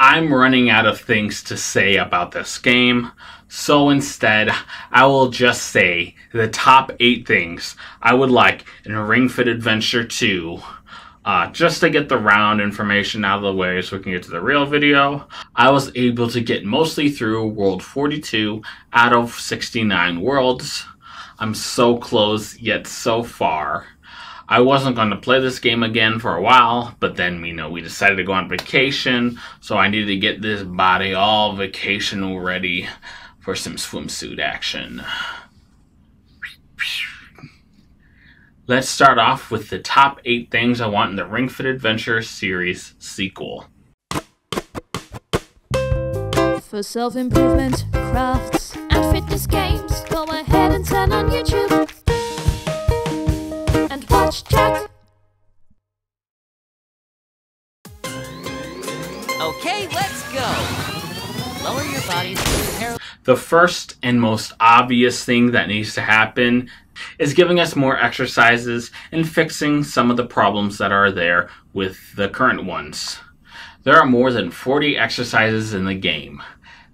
I'm running out of things to say about this game, so instead, I will just say the top 8 things I would like in Ring Fit Adventure 2. Uh, just to get the round information out of the way so we can get to the real video, I was able to get mostly through World 42 out of 69 worlds. I'm so close, yet so far. I wasn't going to play this game again for a while, but then, you know, we decided to go on vacation, so I needed to get this body all vacation ready for some swimsuit action. Let's start off with the top 8 things I want in the Ring Fit Adventure series sequel. For self improvement, crafts, and fitness games, go ahead and turn on YouTube and watch Jack. Okay, let's go. Lower your body. The first and most obvious thing that needs to happen is giving us more exercises and fixing some of the problems that are there with the current ones. There are more than 40 exercises in the game.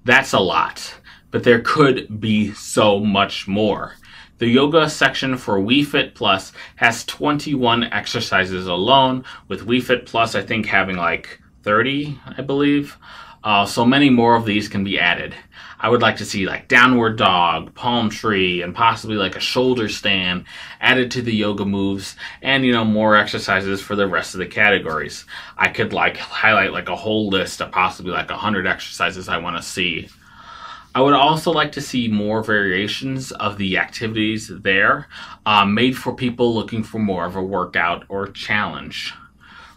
That's a lot, but there could be so much more. The yoga section for Wii Fit Plus has 21 exercises alone, with Wii Fit Plus I think having like 30, I believe. Uh, so many more of these can be added. I would like to see like downward dog, palm tree, and possibly like a shoulder stand added to the yoga moves, and you know more exercises for the rest of the categories. I could like highlight like a whole list of possibly like a hundred exercises I want to see. I would also like to see more variations of the activities there, uh, made for people looking for more of a workout or challenge.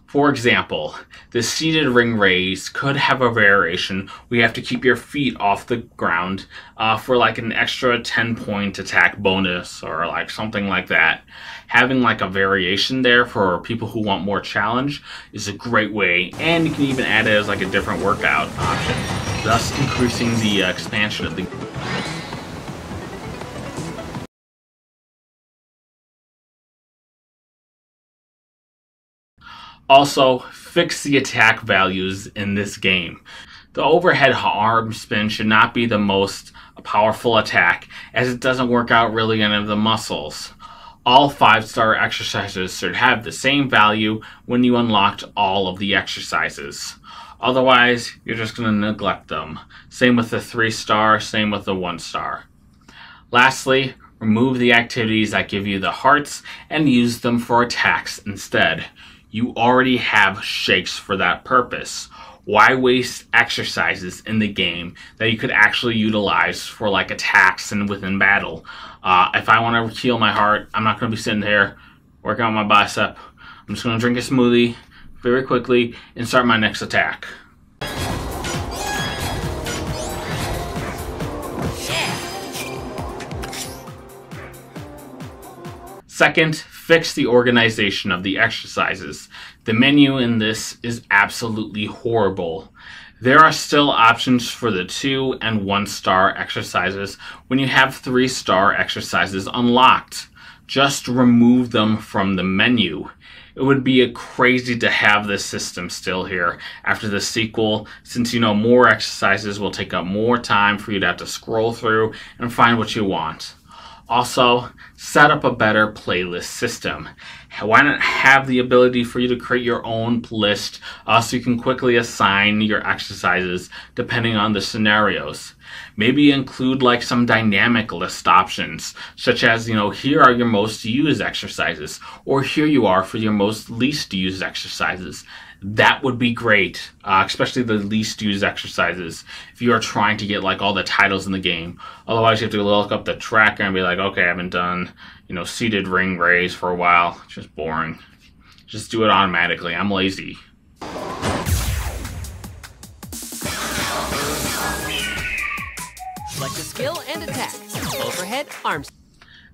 For example, the seated ring raise could have a variation where you have to keep your feet off the ground uh, for like an extra 10 point attack bonus or like something like that. Having like a variation there for people who want more challenge is a great way, and you can even add it as like a different workout option, thus increasing the uh, expansion of the Also, fix the attack values in this game. The overhead arm spin should not be the most powerful attack, as it doesn't work out really any of the muscles. All 5-star exercises should have the same value when you unlocked all of the exercises. Otherwise, you're just going to neglect them. Same with the 3-star, same with the 1-star. Lastly, remove the activities that give you the hearts and use them for attacks instead you already have shakes for that purpose. Why waste exercises in the game that you could actually utilize for like attacks and within battle? Uh, if I want to heal my heart, I'm not going to be sitting there working on my bicep. I'm just going to drink a smoothie very quickly and start my next attack. Second, fix the organization of the exercises. The menu in this is absolutely horrible. There are still options for the two and one star exercises when you have three star exercises unlocked. Just remove them from the menu. It would be crazy to have this system still here after the sequel, since you know more exercises will take up more time for you to have to scroll through and find what you want. Also, set up a better playlist system. Why not have the ability for you to create your own list uh, so you can quickly assign your exercises depending on the scenarios? Maybe include like some dynamic list options, such as, you know, here are your most used exercises, or here you are for your most least used exercises that would be great, uh, especially the least used exercises if you are trying to get like all the titles in the game. Otherwise, you have to look up the tracker and be like, okay, I haven't done you know seated ring raise for a while. It's just boring. Just do it automatically. I'm lazy. Select a skill and attack. Overhead arms.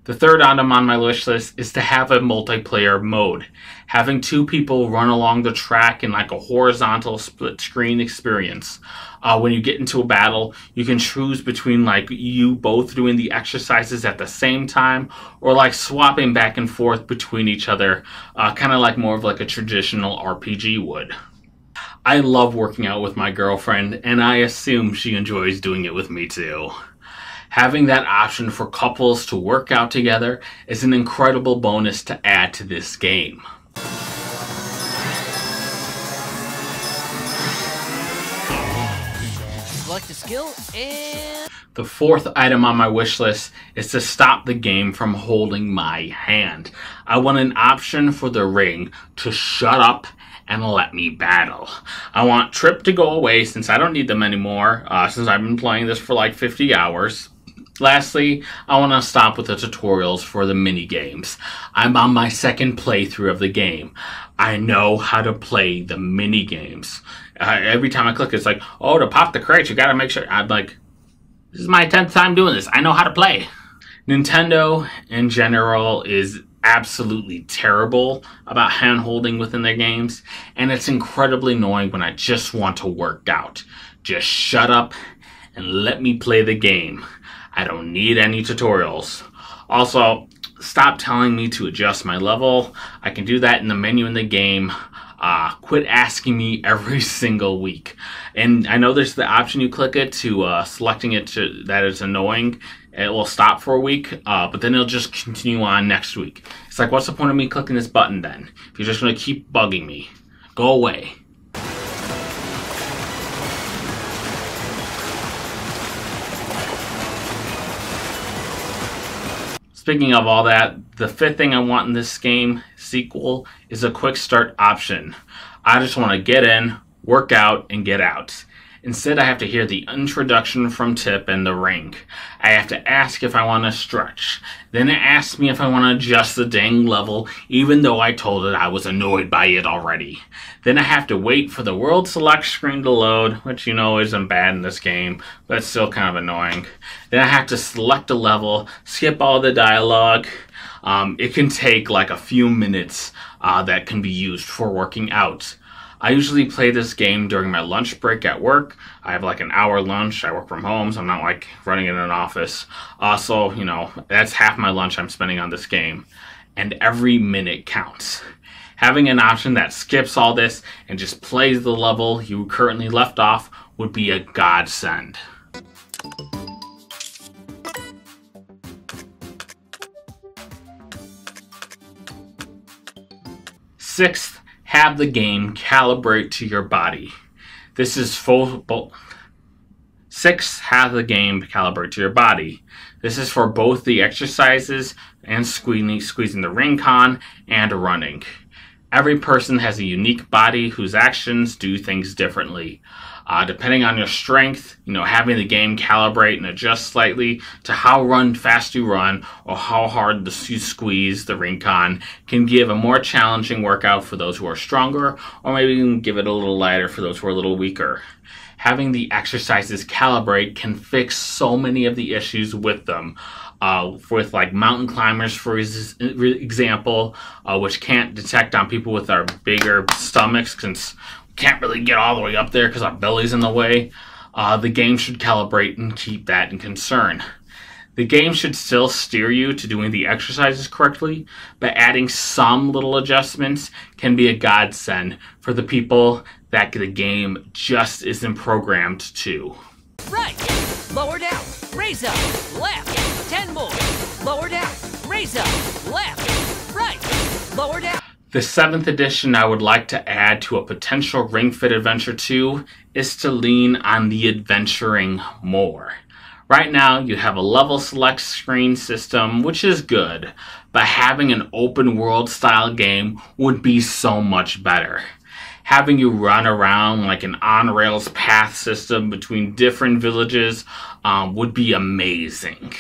The third item on my wish list is to have a multiplayer mode. Having two people run along the track in like a horizontal split screen experience. Uh, when you get into a battle, you can choose between like you both doing the exercises at the same time or like swapping back and forth between each other, uh, kind of like more of like a traditional RPG would. I love working out with my girlfriend, and I assume she enjoys doing it with me too. Having that option for couples to work out together is an incredible bonus to add to this game. Select a skill and The fourth item on my wish list is to stop the game from holding my hand. I want an option for the ring to shut up and let me battle. I want Tipp to go away since I don't need them anymore, uh, since I've been playing this for like 50 hours. Lastly, I want to stop with the tutorials for the mini games. I'm on my second playthrough of the game. I know how to play the mini games. Uh, every time I click, it's like, oh, to pop the crates, you gotta make sure. I'm like, this is my 10th time doing this. I know how to play. Nintendo in general is absolutely terrible about hand holding within their games, and it's incredibly annoying when I just want to work out. Just shut up and let me play the game. I don't need any tutorials. Also, stop telling me to adjust my level. I can do that in the menu in the game. Uh, quit asking me every single week. And I know there's the option you click it to uh, selecting it to that is annoying. It will stop for a week, uh, but then it'll just continue on next week. It's like, what's the point of me clicking this button then? If you're just gonna keep bugging me, go away. Speaking of all that, the fifth thing I want in this game sequel is a quick start option. I just want to get in, work out, and get out. Instead, I have to hear the introduction from Tipp and the ring. I have to ask if I want to stretch. Then it asks me if I want to adjust the dang level, even though I told it I was annoyed by it already. Then I have to wait for the world select screen to load, which you know isn't bad in this game, but it's still kind of annoying. Then I have to select a level, skip all the dialogue. Um, it can take like a few minutes uh, that can be used for working out. I usually play this game during my lunch break at work. I have like an hour lunch. I work from home, so I'm not like running in an office. Uh, also, you know, that's half my lunch I'm spending on this game. And every minute counts. Having an option that skips all this and just plays the level you currently left off would be a godsend. Sixth, have the game calibrate to your body. This is full. Six, have the game calibrate to your body. This is for both the exercises and squeezing, squeezing the Ring-Con and running. Every person has a unique body whose actions do things differently. Uh, depending on your strength, you know, having the game calibrate and adjust slightly to how run fast you run or how hard the, you squeeze the Ring-Con can give a more challenging workout for those who are stronger, or maybe even give it a little lighter for those who are a little weaker. Having the exercises calibrate can fix so many of the issues with them. Uh, with like mountain climbers, for example, uh, which can't detect on people with our bigger stomachs since can't really get all the way up there because our belly's in the way. Uh, the game should calibrate and keep that in concern. The game should still steer you to doing the exercises correctly, but adding some little adjustments can be a godsend for the people that the game just isn't programmed to. right. Lower down. Raise up. Left. Ten more. Lower down. Raise up. Left. Right. Lower down. The seventh addition I would like to add to a potential Ring Fit Adventure 2 is to lean on the adventuring more. Right now, you have a level select screen system, which is good, but having an open world style game would be so much better. Having you run around like an on rails path system between different villages um, would be amazing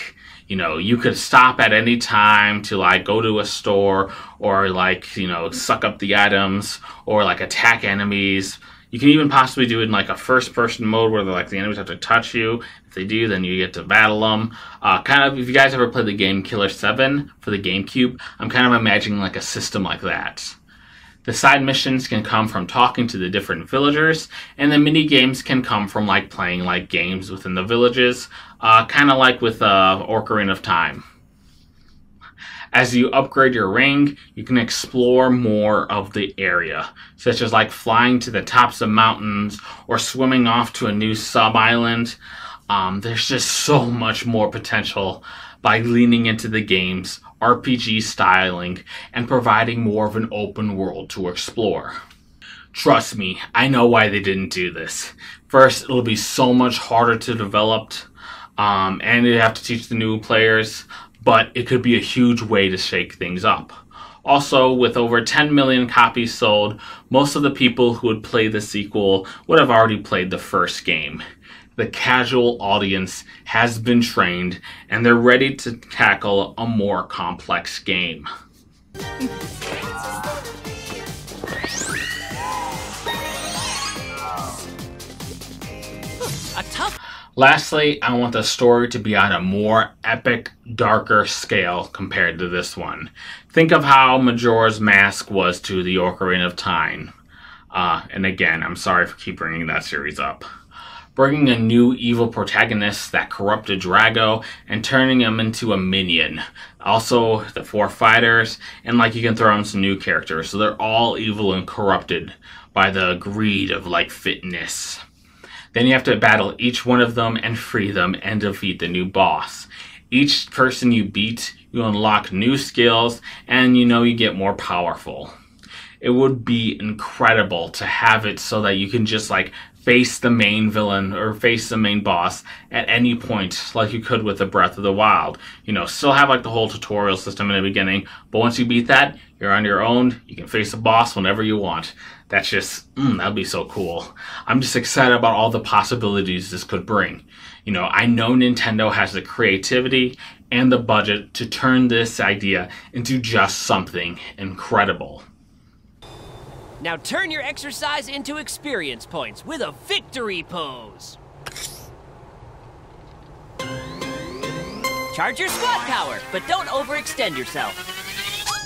you know you could stop at any time to like go to a store or like you know suck up the items or like attack enemies. You can even possibly do it in like a first person mode where like the enemies have to touch you. If they do then you get to battle them uh, kind of if you guys ever played the game killer 7 for the gamecube i'm kind of imagining like a system like that. The side missions can come from talking to the different villagers, and the mini games can come from like playing like games within the villages, uh, kind of like with uh, Ocarina of Time. As you upgrade your ring, you can explore more of the area, such as like flying to the tops of mountains or swimming off to a new sub island. Um, there's just so much more potential by leaning into the game's RPG styling and providing more of an open world to explore. Trust me, I know why they didn't do this. First, it'll be so much harder to develop, um, and you have to teach the new players, but it could be a huge way to shake things up. Also, with over 10 million copies sold, most of the people who would play the sequel would have already played the first game. The casual audience has been trained and they're ready to tackle a more complex game. Lastly, I want the story to be on a more epic, darker scale compared to this one. Think of how Majora's Mask was to the Ocarina of Time. Uh, and again, I'm sorry for keep bringing that series up. Bringing a new evil protagonist that corrupted Dracaux and turning him into a minion. Also, the four fighters, and like you can throw in some new characters, so they're all evil and corrupted by the greed of like fitness. Then you have to battle each one of them and free them and defeat the new boss. Each person you beat, you unlock new skills and you know you get more powerful. It would be incredible to have it so that you can just like face the main villain or face the main boss at any point like you could with the Breath of the Wild. You know, still have like the whole tutorial system in the beginning, but once you beat that, you're on your own. You can face the boss whenever you want. That's just, mm, that'd be so cool. I'm just excited about all the possibilities this could bring. You know, I know Nintendo has the creativity and the budget to turn this idea into just something incredible. Now turn your exercise into experience points with a victory pose. Charge your squat power, but don't overextend yourself.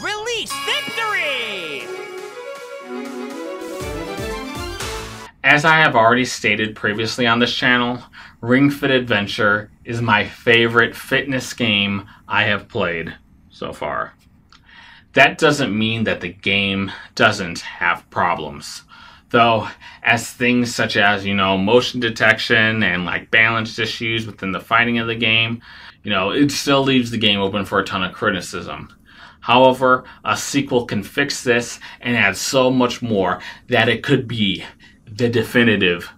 Release victory! As I have already stated previously on this channel, Ring Fit Adventure is my favorite fitness game I have played so far. That doesn't mean that the game doesn't have problems. Though, as things such as, you know, motion detection and like balance issues within the fighting of the game, you know, it still leaves the game open for a ton of criticism. However, a sequel can fix this and add so much more that it could be the definitive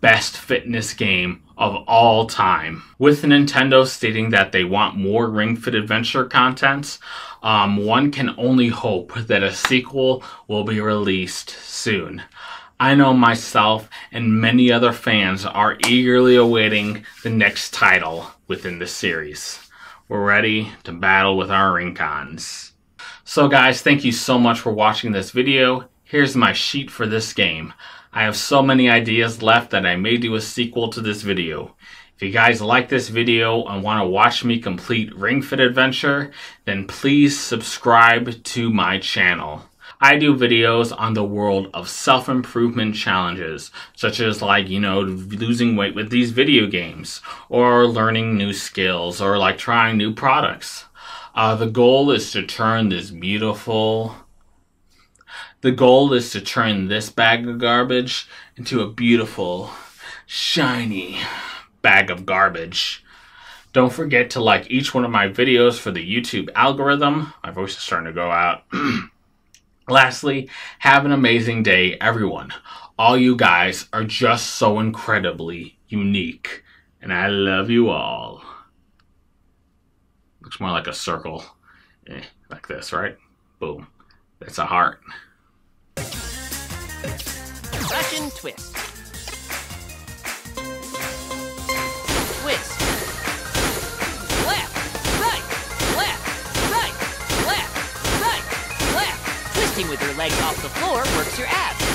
best fitness game of all time. With Nintendo stating that they want more Ring Fit Adventure content, um, one can only hope that a sequel will be released soon. I know myself and many other fans are eagerly awaiting the next title within the series. We're ready to battle with our Ring-Cons. So guys, thank you so much for watching this video. Here's my sheet for this game. I have so many ideas left that I may do a sequel to this video. If you guys like this video and want to watch me complete Ring Fit Adventure, then please subscribe to my channel. I do videos on the world of self-improvement challenges, such as like, you know, losing weight with these video games, or learning new skills, or like trying new products. Uh, the goal is to turn this beautiful, the goal is to turn this bag of garbage into a beautiful, shiny bag of garbage. Don't forget to like each one of my videos for the YouTube algorithm. My voice is starting to go out. Lastly, have an amazing day, everyone. All you guys are just so incredibly unique, and I love you all. Looks more like a circle. Eh, like this, right? Boom. That's a heart. Russian twist. Twist. Left, right, left, right, left, right, left. Twisting with your legs off the floor works your abs.